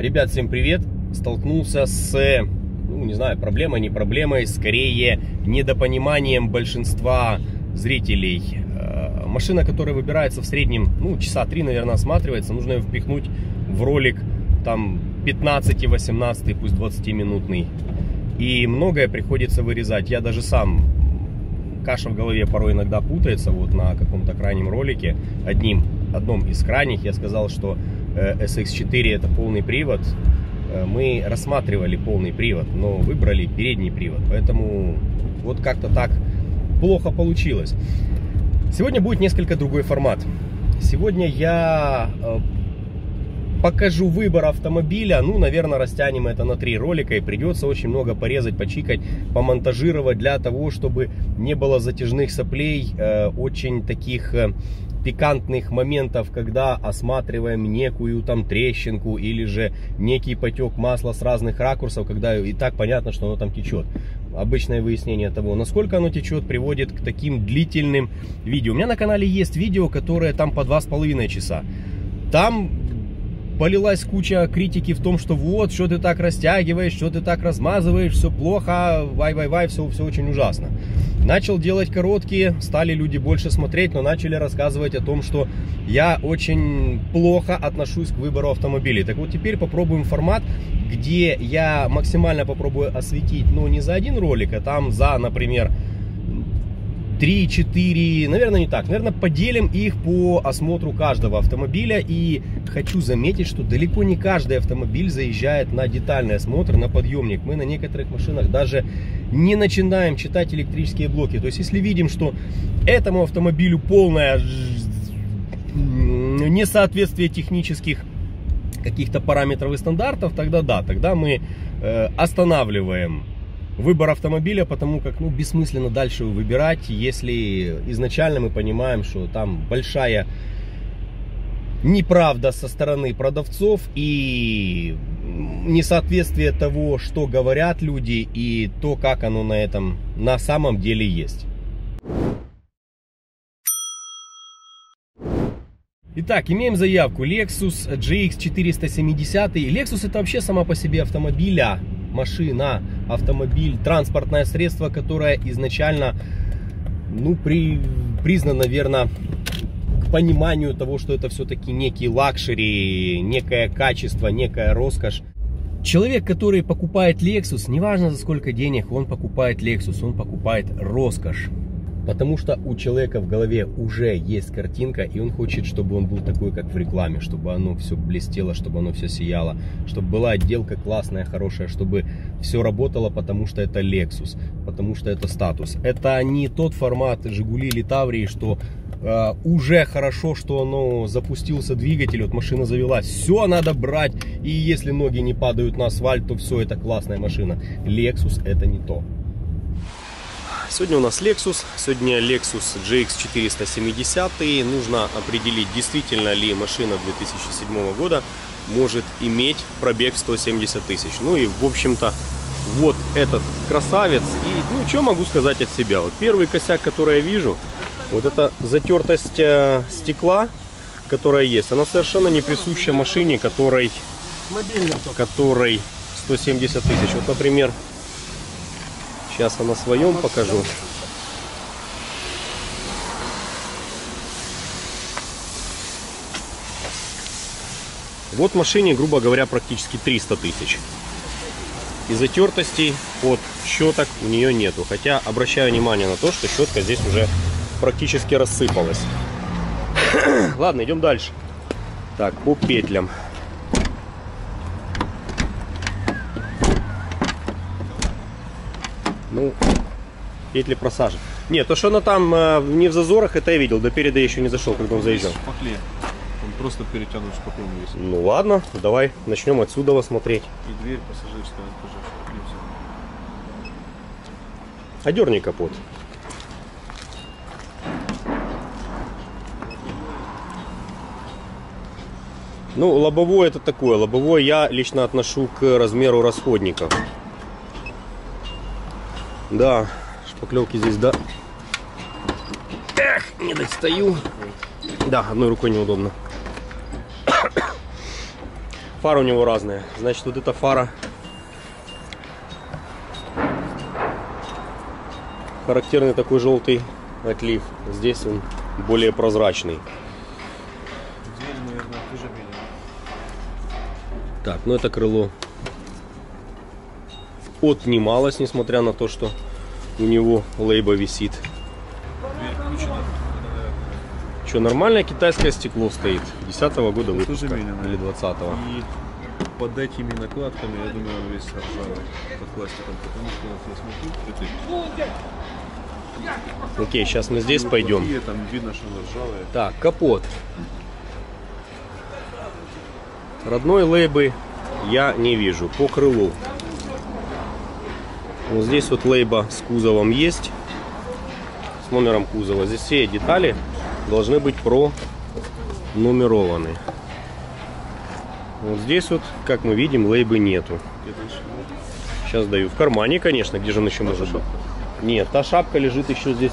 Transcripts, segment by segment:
Ребят, всем привет! Столкнулся с, ну, не знаю, проблемой, не проблемой, скорее недопониманием большинства зрителей. Э, машина, которая выбирается в среднем, ну, часа три, наверное, осматривается, нужно ее впихнуть в ролик, там, 15-18, пусть 20-минутный. И многое приходится вырезать. Я даже сам, каша в голове порой иногда путается, вот на каком-то крайнем ролике, одним, одном из крайних я сказал, что SX4 это полный привод, э, мы рассматривали полный привод, но выбрали передний привод. Поэтому вот как-то так плохо получилось. Сегодня будет несколько другой формат. Сегодня я э, покажу выбор автомобиля. Ну, наверное, растянем это на три ролика. И придется очень много порезать, почикать, помонтажировать для того, чтобы не было затяжных соплей. Э, очень таких пикантных моментов, когда осматриваем некую там трещинку или же некий потек масла с разных ракурсов, когда и так понятно, что оно там течет. Обычное выяснение того, насколько оно течет, приводит к таким длительным видео. У меня на канале есть видео, которое там по два с половиной часа. Там полилась куча критики в том, что вот, что ты так растягиваешь, что ты так размазываешь, все плохо, вай-вай-вай, все, все очень ужасно. Начал делать короткие, стали люди больше смотреть, но начали рассказывать о том, что я очень плохо отношусь к выбору автомобилей. Так вот теперь попробуем формат, где я максимально попробую осветить, но не за один ролик, а там за, например, 3-4, наверное, не так. Наверное, поделим их по осмотру каждого автомобиля. И хочу заметить, что далеко не каждый автомобиль заезжает на детальный осмотр, на подъемник. Мы на некоторых машинах даже не начинаем читать электрические блоки. То есть, если видим, что этому автомобилю полное несоответствие технических каких-то параметров и стандартов, тогда да, тогда мы э, останавливаем выбор автомобиля, потому как ну, бессмысленно дальше выбирать, если изначально мы понимаем, что там большая неправда со стороны продавцов и несоответствие того, что говорят люди и то, как оно на этом на самом деле есть. Итак, имеем заявку Lexus GX 470. Lexus это вообще сама по себе автомобиля, машина, автомобиль, транспортное средство, которое изначально, ну, при, признано, наверное, к пониманию того, что это все-таки некий luxury, некое качество, некая роскошь. Человек, который покупает Lexus, неважно за сколько денег, он покупает Lexus, он покупает роскошь. Потому что у человека в голове уже есть картинка, и он хочет, чтобы он был такой, как в рекламе, чтобы оно все блестело, чтобы оно все сияло, чтобы была отделка классная, хорошая, чтобы все работало, потому что это Lexus, потому что это статус. Это не тот формат Жигули или Таврии, что Uh, уже хорошо, что оно запустился двигатель, вот машина завелась, все надо брать, и если ноги не падают на асфальт, то все, это классная машина. Lexus это не то. Сегодня у нас Lexus, сегодня Lexus GX 470. Нужно определить, действительно ли машина 2007 года может иметь пробег 170 тысяч. Ну и, в общем-то, вот этот красавец. И, ну, что могу сказать от себя? Вот первый косяк, который я вижу, вот эта затертость э, стекла, которая есть, она совершенно не присуща машине, которой, которой 170 тысяч. Вот, например, Сейчас я на своем покажу. Вот машине, грубо говоря, практически 300 тысяч. И затертостей от щеток у нее нету. Хотя обращаю внимание на то, что щетка здесь уже практически рассыпалась. Ладно, идем дальше. Так, по петлям. Ну, петли просажен. Нет, то, что она там э, не в зазорах, это я видел. До переда я еще не зашел, когда он заезжал. Шпакле. Он просто перетянут шпаклом весь. Ну ладно, давай начнем отсюда смотреть. И дверь пассажирская тоже шпакле. Одерни капот. Ну, лобовое это такое. Лобовое я лично отношу к размеру расходников. Да, шпаклевки здесь, да. Эх, не достаю. Да, одной рукой неудобно. Фары у него разные. Значит, вот эта фара характерный такой желтый отлив. Здесь он более прозрачный. Дверь, наверное, тоже. Так, ну это крыло отнималось, несмотря на то, что у него лейба висит. Что, нормальное китайское стекло стоит. 10 года Это выпуска. Или 20-го. И под этими накладками, я думаю, он весь ржавый под пластиком, потому что я смотрю, Окей, сейчас мы здесь ну, пойдем. плохие, там видно, что оно ржавое. Так, капот. Родной лейбы я не вижу. По крылу. Вот здесь вот лейба с кузовом есть. С номером кузова. Здесь все детали должны быть пронумерованы. Вот здесь вот, как мы видим, лейбы нету. Сейчас даю. В кармане, конечно. Где же он еще может быть? Нет, та шапка лежит еще здесь.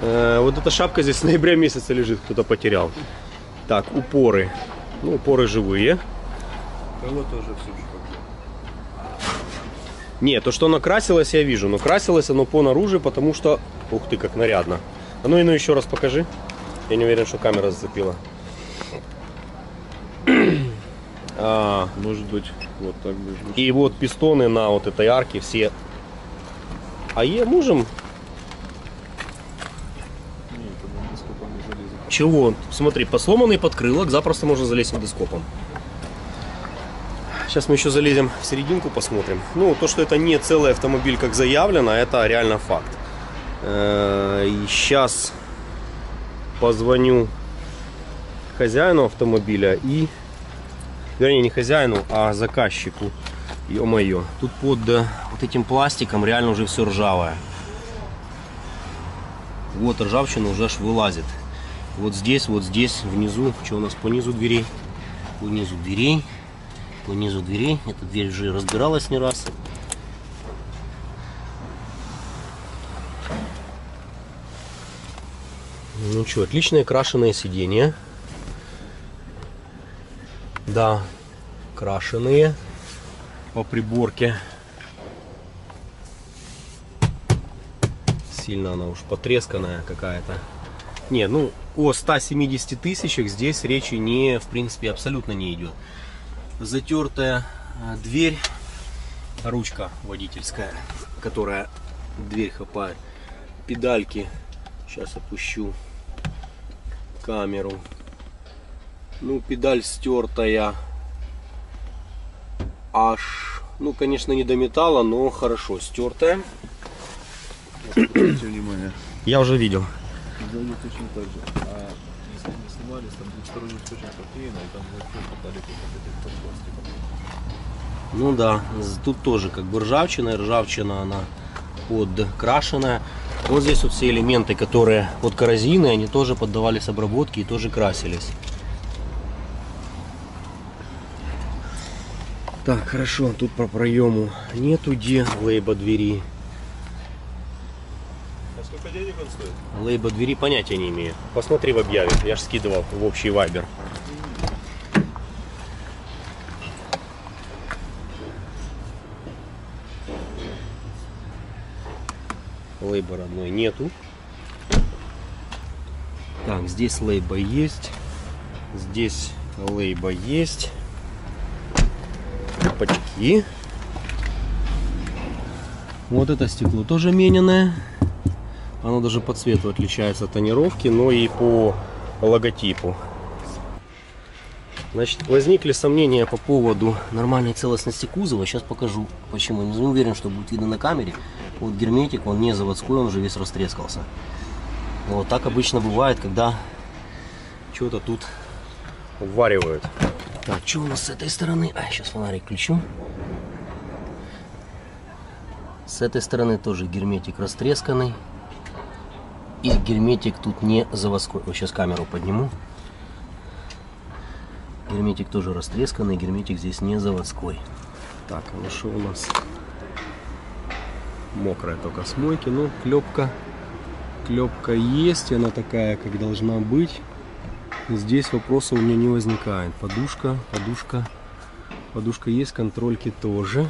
Э, вот эта шапка здесь с ноября месяца лежит, кто-то потерял. Так, упоры. Ну, упоры живые. Крыло тоже все Нет, то, что оно красилось, я вижу. Но красилось оно по наружу, потому что... Ух ты, как нарядно. А ну и ну еще раз покажи. Я не уверен, что камера зацепила. А, Может быть, вот так бы. и вот пистоны на вот этой арке все. А е можем не. Чего? Смотри, по сломанный подкрылок запросто можно залезть водоскопом. Сейчас мы еще залезем в серединку, посмотрим. Ну, то, что это не целый автомобиль, как заявлено, это реально факт. Э, И сейчас позвоню хозяину автомобиля и... Вернее, не хозяину, а заказчику. Ё-моё, тут под э, вот этим пластиком реально уже все ржавое. Вот ржавчина уже аж вылазит. Вот здесь, вот здесь, внизу. Что у нас по низу дверей? По низу дверей. По низу дверей. Эта дверь уже разбиралась не раз. Ну что, отличные крашеные сиденья. Да, крашеные по приборке. Сильно она уж потресканная какая-то. Не, ну о 170 тысячах здесь речи не, в принципе, абсолютно не идет. Затертая э, дверь, ручка водительская, которая дверь хапает. Педальки, сейчас опущу камеру. Ну, педаль стертая. Аж, ну, конечно, не до металла, но хорошо стертая. Обратите внимание. Я уже видел. Сзади точно так же. Не снимались, там двухсторонний источник поклеено, и там вообще попали пластиком. Ну да, тут тоже как бы ржавчина, ржавчина она подкрашенная. Вот здесь вот все элементы, которые от коррозийны, они тоже поддавались обработке и тоже красились. Так, хорошо, тут по проему нету где лейба двери. Сколько денег он стоит? Лейба двери понятия не имею. Посмотри в объяве, я же скидывал в общий вайбер. Лейба родной нету. Так, здесь лейба есть. Здесь лейба есть. Опачки. Вот это стекло тоже мененное. Оно даже по цвету отличается от тонировки, но и по логотипу. Значит, возникли сомнения по поводу нормальной целостности кузова. Сейчас покажу, почему. Не уверен, что будет видно на камере. Вот герметик, он не заводской, он уже весь растрескался. Вот так обычно бывает, когда что-то тут вваривают. Так, что у нас с этой стороны? А, сейчас фонарик включу. С этой стороны тоже герметик растресканный. И герметик тут не заводской. Вот сейчас камеру подниму. Герметик тоже растресканный, герметик здесь не заводской. Так, а ну что у нас? Мокрая только с мойки, ну клепка. Клепка есть, она такая, как должна быть. Здесь вопроса у меня не возникает. Подушка, подушка Подушка есть, контрольки тоже.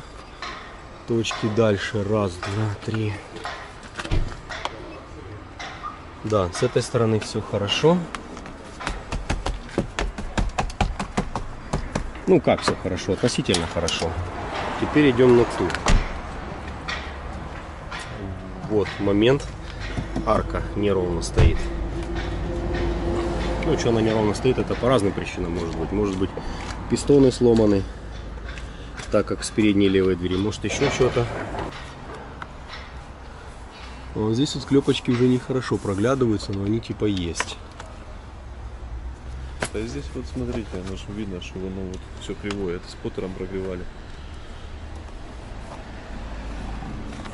Точки дальше. Раз, два, три. Да, с этой стороны все хорошо. Ну как все хорошо, относительно хорошо. Теперь идем на ту. Вот момент. Арка неровно стоит. Ну, что она неровно стоит, это по разным причинам может быть. Может быть, пистоны сломаны, так как с передней левой двери. Может, еще что-то. Вот здесь вот клепочки уже нехорошо проглядываются, но они типа есть. А здесь вот смотрите, оно же видно, что оно вот все кривое. Это споттером прогревали.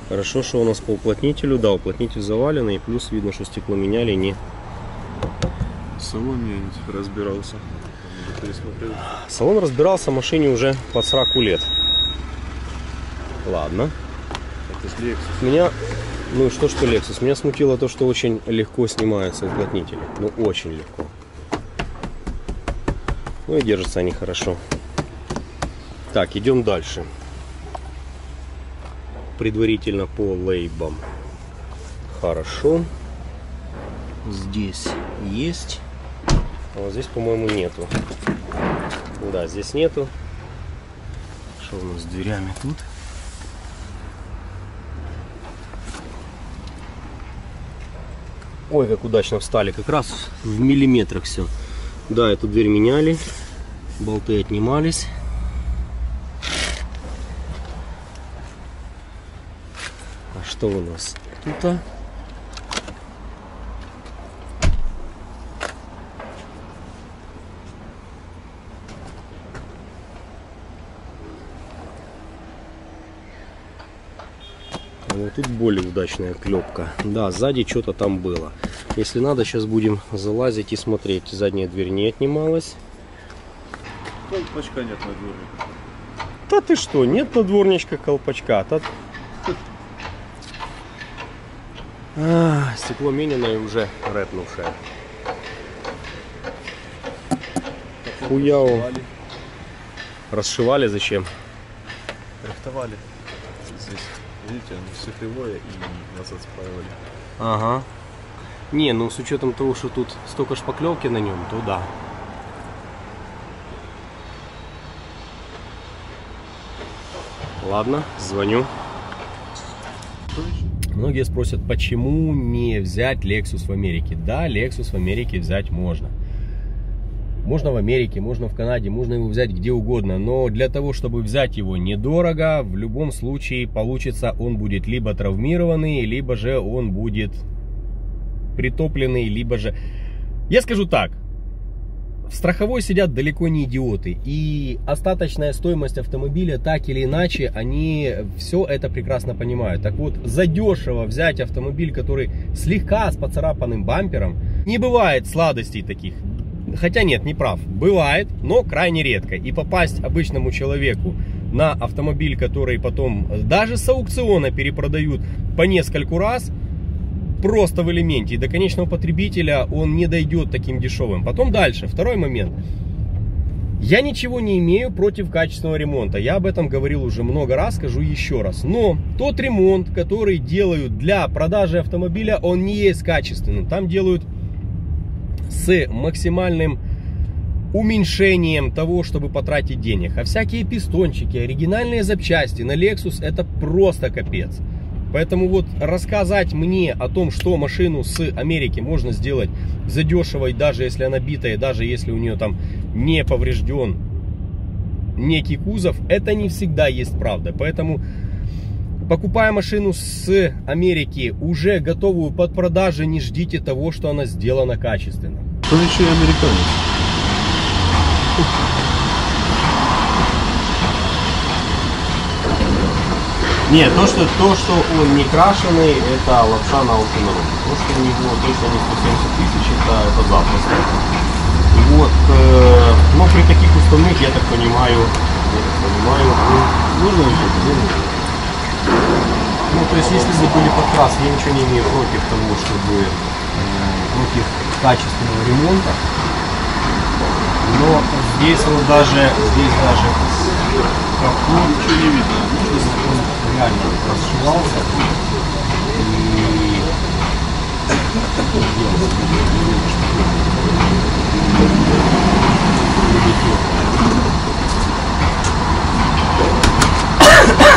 Хорошо, что у нас по уплотнителю, да, уплотнитель заваленный, плюс видно, что стекло меняли не. Салон я не разбирался. Салон разбирался машине уже под 40 лет. Ладно. Это с Lexus. Меня, ну что что Lexus, меня смутило то, что очень легко снимаются уплотнители. Ну очень легко. Ну и держатся они хорошо. Так, идем дальше. Предварительно по лейбам. Хорошо. Здесь есть. А вот здесь, по-моему, нету. Да, здесь нету. Что у нас с дверями тут? Ой, как удачно встали. Как раз в миллиметрах все. Да, эту дверь меняли. Болты отнимались. А что у нас тут? -то? Тут более удачная клепка. Да, сзади что-то там было. Если надо, сейчас будем залазить и смотреть. Задняя дверь не отнималась. Колпачка нет на дворнике. Да ты что, нет надворничка колпачка. Та... А, стекло мененное уже рэпнувшее. Хуяу. Рихтовали. Расшивали зачем? Рихтовали. Видите, оно все кривое и назад спаивали. Ага. Не, ну с учетом того, что тут столько шпаклевки на нем, то да. Ладно, звоню. Многие спросят, почему не взять Lexus в Америке? Да, Lexus в Америке взять можно. Можно в Америке, можно в Канаде, можно его взять где угодно. Но для того, чтобы взять его недорого, в любом случае получится, он будет либо травмированный, либо же он будет притопленный, либо же... Я скажу так, в страховой сидят далеко не идиоты. И остаточная стоимость автомобиля, так или иначе, они все это прекрасно понимают. Так вот, задешево взять автомобиль, который слегка с поцарапанным бампером, не бывает сладостей таких. Хотя нет, не прав. Бывает, но крайне редко. И попасть обычному человеку на автомобиль, который потом даже с аукциона перепродают по нескольку раз, просто в элементе. И до конечного потребителя он не дойдет таким дешевым. Потом дальше, второй момент. Я ничего не имею против качественного ремонта. Я об этом говорил уже много раз, скажу еще раз. Но тот ремонт, который делают для продажи автомобиля, он не есть качественным. Там делают с максимальным уменьшением того, чтобы потратить денег. А всякие пистончики, оригинальные запчасти на Lexus это просто капец. Поэтому вот рассказать мне о том, что машину с Америки можно сделать задешево, и даже если она битая, даже если у нее там не поврежден некий кузов, это не всегда есть правда. Поэтому покупая машину с Америки, уже готовую под продажу, не ждите того, что она сделана качественно. Он еще и американец. Нет, то что, то, что он не крашеный, это лапша на уши народу. То, что у него точно не 170 тысяч, это, это запросто. Вот, э, но при таких уставных, я так понимаю, я так понимаю, ну, нужно еще, не нужно. То есть, если бы были подкрас, я ничего не имею против того, чтобы э, против качественного ремонта. Но здесь вот даже, здесь даже Капот Ничего не видно. он реально расшивался. И...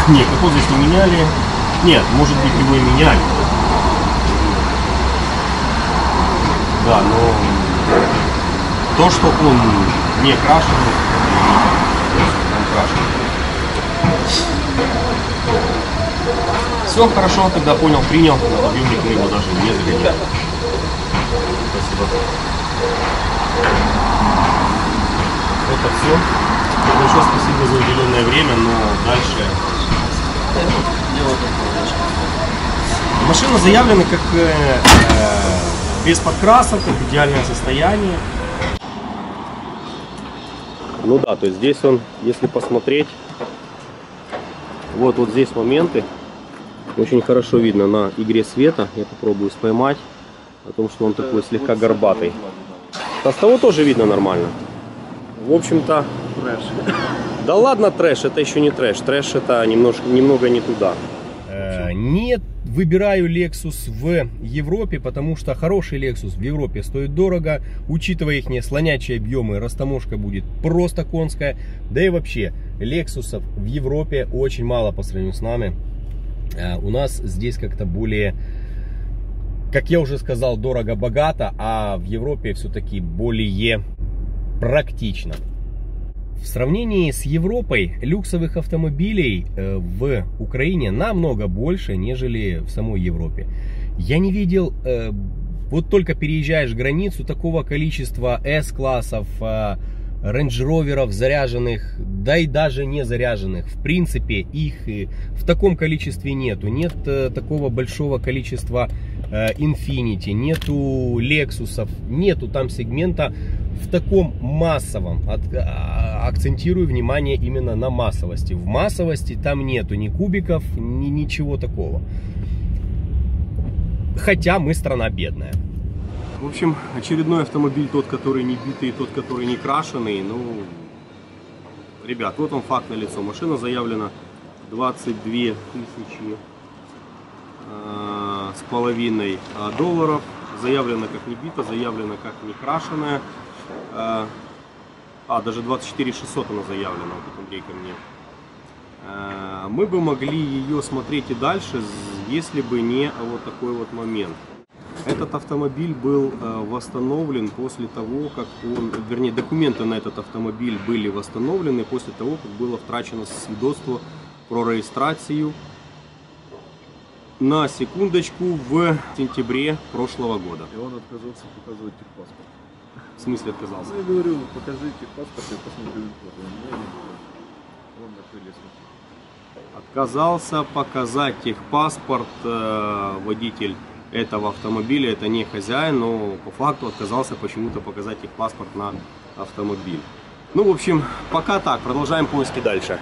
Нет, капот здесь не меняли. Нет, может быть его и меняли. Да, но то, что он не крашеный, он крашеный. Все хорошо, тогда понял, принял. На подъемник мы его даже не загоняли. Спасибо. Это все. Большое спасибо за уделенное время, но дальше Машина заявлена как э, э, без подкрасок, как идеальное состояние. Ну да, то есть здесь он, если посмотреть, вот, вот здесь моменты, очень хорошо видно на игре света, я попробую споймать, о том, что он такой слегка горбатый. А с того тоже видно нормально. В общем-то, да ладно трэш, это еще не трэш. Трэш это немножко, немного не туда. Э, не выбираю Lexus в Европе, потому что хороший Lexus в Европе стоит дорого. Учитывая их слонячие объемы, растаможка будет просто конская. Да и вообще, Lexus в Европе очень мало по сравнению с нами. Э, у нас здесь как-то более как я уже сказал, дорого-богато, а в Европе все-таки более практично. В сравнении с Европой люксовых автомобилей э, в Украине намного больше, нежели в самой Европе. Я не видел, э, вот только переезжаешь границу, такого количества S-классов, рейндж-роверов заряженных, да и даже не заряженных. В принципе, их в таком количестве нету. Нет э, такого большого количества Infiniti, нету Lexus, нету там сегмента в таком массовом, а, акцентирую внимание именно на массовости. В массовости там нету ни кубиков, ни ничего такого. Хотя мы страна бедная. В общем, очередной автомобиль, тот, который не битый, тот, который не крашеный. Ну, ребят, вот он факт на лицо. Машина заявлена 22 тысячи э, с половиной а, долларов. Заявлена как не бита, заявлена как не крашеная. А, а, даже 24 600 она заявлена, вот Андрей ко мне. А, мы бы могли ее смотреть и дальше, если бы не вот такой вот момент. Этот автомобиль был а, восстановлен после того, как он, вернее, документы на этот автомобиль были восстановлены после того, как было втрачено свидетельство про регистрацию на секундочку в сентябре прошлого года. И он отказался показывать техпаспорт. В смысле отказался? Ну, я говорю, покажите паспорт, я посмотрю. Отказался показать техпаспорт э, водитель этого автомобиля, это не хозяин, но по факту отказался почему-то показать техпаспорт на автомобиль. Ну, в общем, пока так, продолжаем поиски дальше.